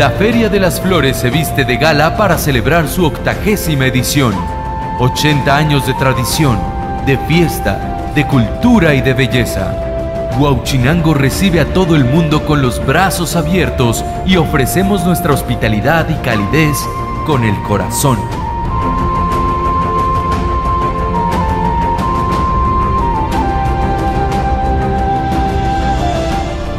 La Feria de las Flores se viste de gala para celebrar su octagésima edición. 80 años de tradición, de fiesta, de cultura y de belleza. Huauchinango recibe a todo el mundo con los brazos abiertos y ofrecemos nuestra hospitalidad y calidez con el corazón.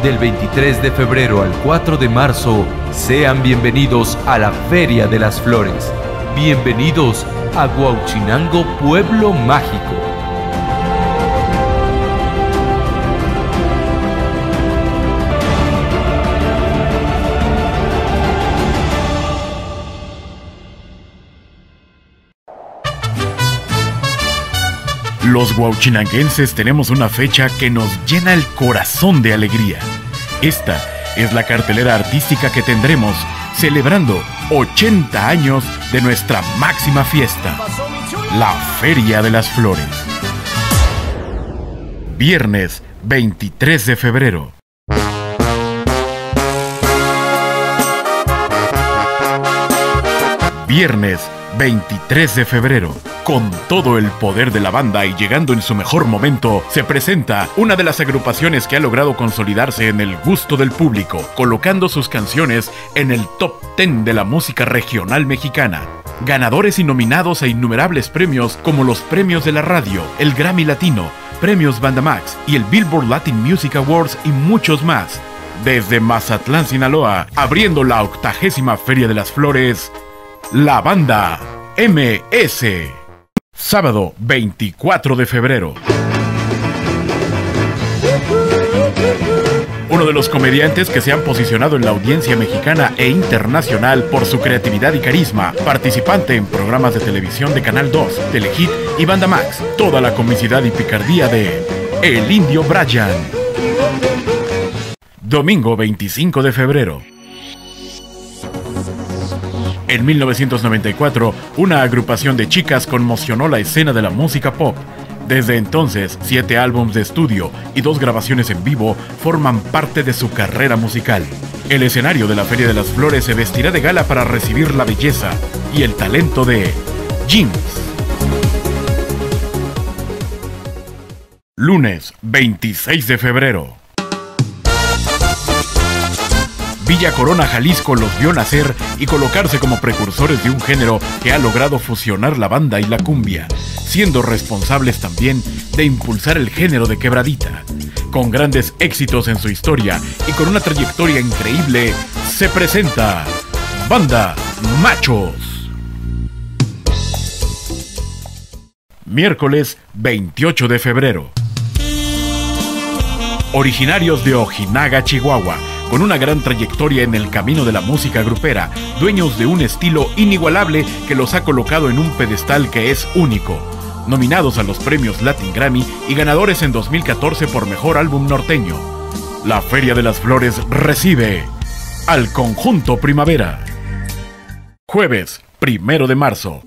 Del 23 de febrero al 4 de marzo, sean bienvenidos a la Feria de las Flores. Bienvenidos a Huauchinango Pueblo Mágico. Los guauchinanguenses tenemos una fecha que nos llena el corazón de alegría. Esta es la cartelera artística que tendremos celebrando 80 años de nuestra máxima fiesta, la Feria de las Flores. Viernes 23 de febrero. Viernes 23 de febrero. Con todo el poder de la banda y llegando en su mejor momento, se presenta una de las agrupaciones que ha logrado consolidarse en el gusto del público, colocando sus canciones en el top 10 de la música regional mexicana. Ganadores y nominados a innumerables premios como los premios de la radio, el Grammy Latino, premios Bandamax y el Billboard Latin Music Awards y muchos más. Desde Mazatlán, Sinaloa, abriendo la octagésima Feria de las Flores, la banda MS. Sábado 24 de febrero. Uno de los comediantes que se han posicionado en la audiencia mexicana e internacional por su creatividad y carisma, participante en programas de televisión de Canal 2, Telehit y Banda Max, toda la comicidad y picardía de El Indio Brian. Domingo 25 de febrero. En 1994, una agrupación de chicas conmocionó la escena de la música pop. Desde entonces, siete álbumes de estudio y dos grabaciones en vivo forman parte de su carrera musical. El escenario de la Feria de las Flores se vestirá de gala para recibir la belleza y el talento de Jeans. Lunes 26 de febrero. Villa Corona, Jalisco los vio nacer y colocarse como precursores de un género que ha logrado fusionar la banda y la cumbia, siendo responsables también de impulsar el género de quebradita. Con grandes éxitos en su historia y con una trayectoria increíble, se presenta Banda Machos. Miércoles 28 de febrero. Originarios de Ojinaga, Chihuahua, con una gran trayectoria en el camino de la música grupera, dueños de un estilo inigualable que los ha colocado en un pedestal que es único. Nominados a los premios Latin Grammy y ganadores en 2014 por Mejor Álbum Norteño. La Feria de las Flores recibe al conjunto Primavera. Jueves, primero de marzo.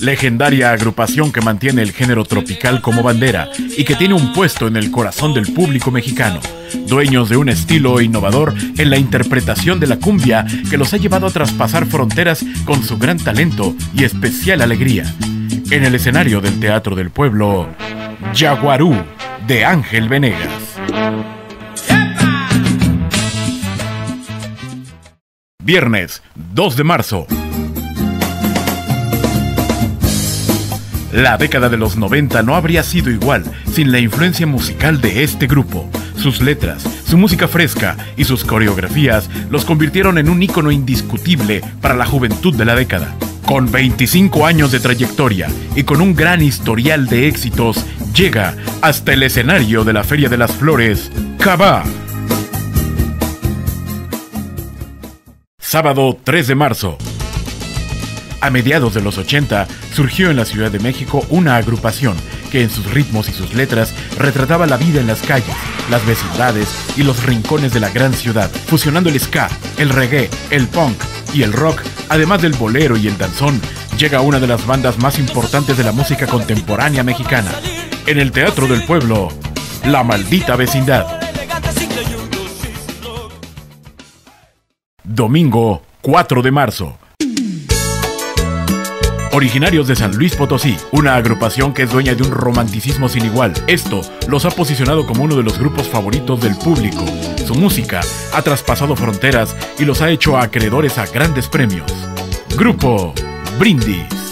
Legendaria agrupación que mantiene el género tropical como bandera y que tiene un puesto en el corazón del público mexicano. Dueños de un estilo innovador en la interpretación de la cumbia que los ha llevado a traspasar fronteras con su gran talento y especial alegría. En el escenario del Teatro del Pueblo, Jaguarú de Ángel Venegas. Viernes 2 de marzo. La década de los 90 no habría sido igual sin la influencia musical de este grupo. Sus letras, su música fresca y sus coreografías los convirtieron en un ícono indiscutible para la juventud de la década. Con 25 años de trayectoria y con un gran historial de éxitos, llega hasta el escenario de la Feria de las Flores, Cabá. Sábado 3 de marzo. A mediados de los 80 surgió en la Ciudad de México una agrupación que en sus ritmos y sus letras retrataba la vida en las calles, las vecindades y los rincones de la gran ciudad, fusionando el ska, el reggae, el punk y el rock, además del bolero y el danzón, llega una de las bandas más importantes de la música contemporánea mexicana. En el Teatro del Pueblo, La Maldita Vecindad. Domingo 4 de marzo. Originarios de San Luis Potosí, una agrupación que es dueña de un romanticismo sin igual. Esto los ha posicionado como uno de los grupos favoritos del público. Su música ha traspasado fronteras y los ha hecho acreedores a grandes premios. Grupo Brindis.